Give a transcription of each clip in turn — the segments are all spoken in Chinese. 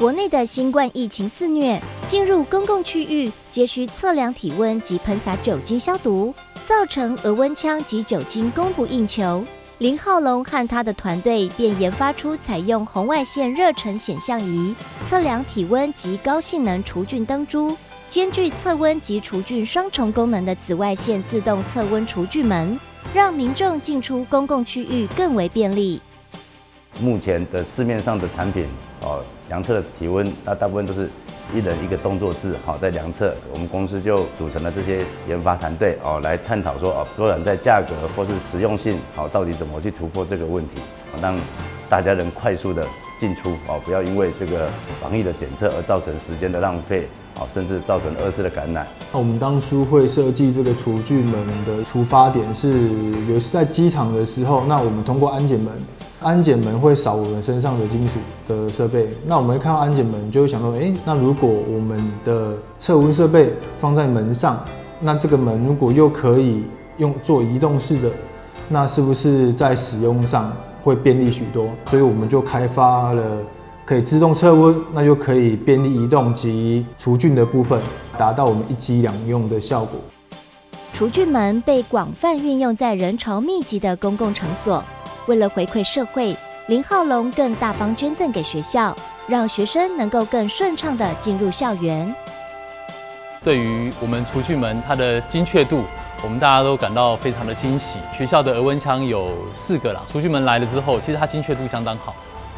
国内的新冠疫情肆虐，进入公共区域皆需测量体温及喷洒酒精消毒，造成额温枪及酒精供不应求。林浩龙和他的团队便研发出采用红外线热成显像仪测量体温及高性能除菌灯珠，兼具测温及除菌双重功能的紫外线自动测温除菌门，让民众进出公共区域更为便利。目前的市面上的产品，哦，量测体温，那大部分都是一人一个动作字，好，在量测。我们公司就组成了这些研发团队，哦，来探讨说，哦，不管在价格或是实用性，好，到底怎么去突破这个问题，让大家能快速的进出，哦，不要因为这个防疫的检测而造成时间的浪费，哦，甚至造成二次的感染。那我们当初会设计这个厨具门的出发点是，有是在机场的时候，那我们通过安检门。安检门会扫我们身上的金属的设备，那我们看到安检门就会想到，哎，那如果我们的测温设备放在门上，那这个门如果又可以用做移动式的，那是不是在使用上会便利许多？所以我们就开发了可以自动测温，那就可以便利移动及除菌的部分，达到我们一机两用的效果。除菌门被广泛运用在人潮密集的公共场所。为了回馈社会，林浩龙更大方捐赠给学校，让学生能够更顺畅地进入校园。对于我们厨具门它的精确度，我们大家都感到非常的惊喜。学校的额温枪有四个啦，除菌门来了之后，其实它精确度相当好。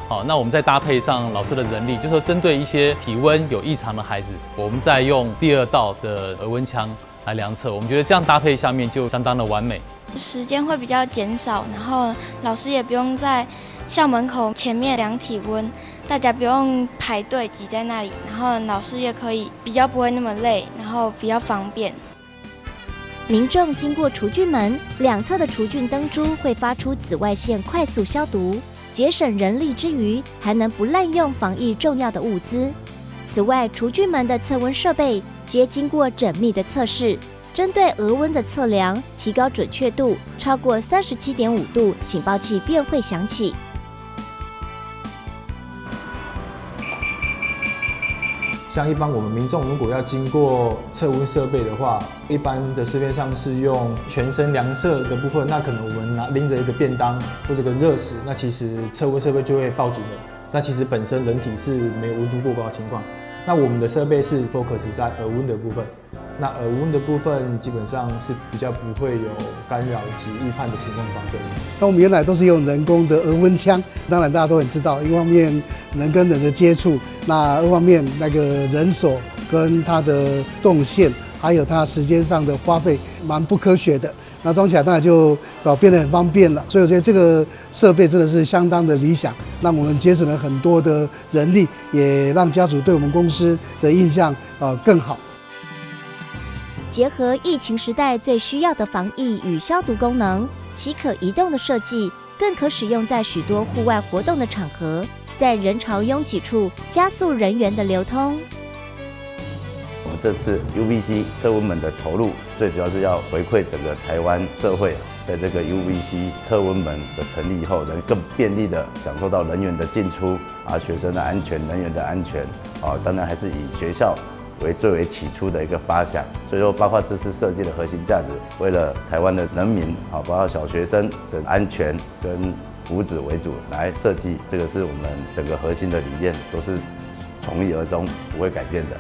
好，那我们再搭配上老师的人力，就是说针对一些体温有异常的孩子，我们再用第二道的额温枪来量测。我们觉得这样搭配下面就相当的完美。时间会比较减少，然后老师也不用在校门口前面量体温，大家不用排队挤在那里，然后老师也可以比较不会那么累，然后比较方便。民众经过除菌门两侧的除菌灯珠会发出紫外线快速消毒，节省人力之余，还能不滥用防疫重要的物资。此外，厨具门的测温设备皆经过缜密的测试。针对额温的测量，提高准确度，超过三十七点五度，警报器便会响起。像一般我们民众如果要经过测温设备的话，一般的市面上是用全身量测的部分，那可能我们拿拎着一个便当或者个热食，那其实测温设备就会报警了。那其实本身人体是没有温度过高的情况，那我们的设备是 focus 在耳温的部分。那耳温的部分基本上是比较不会有干扰及误判的情况发生。那我们原来都是用人工的耳温枪，当然大家都很知道，一方面人跟人的接触，那二方面那个人手跟它的动线，还有它时间上的花费，蛮不科学的。那装起来当然就呃变得很方便了，所以我觉得这个设备真的是相当的理想。那我们节省了很多的人力，也让家属对我们公司的印象呃更好。结合疫情时代最需要的防疫与消毒功能，其可移动的设计更可使用在许多户外活动的场合，在人潮拥挤处加速人员的流通。这次 UVC 测温门的投入，最主要是要回馈整个台湾社会，在这个 UVC 测温门的成立以后，能更便利的享受到人员的进出啊，学生的安全，人员的安全啊，当然还是以学校。为最为起初的一个发想，所以说包括这次设计的核心价值，为了台湾的人民啊，包括小学生的安全跟福祉为主来设计，这个是我们整个核心的理念，都是从一而终，不会改变的。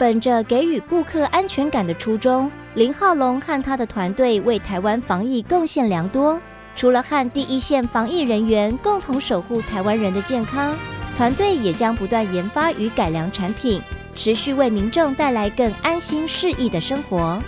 本着给予顾客安全感的初衷，林浩龙和他的团队为台湾防疫贡献良多，除了和第一线防疫人员共同守护台湾人的健康。团队也将不断研发与改良产品，持续为民众带来更安心适意的生活。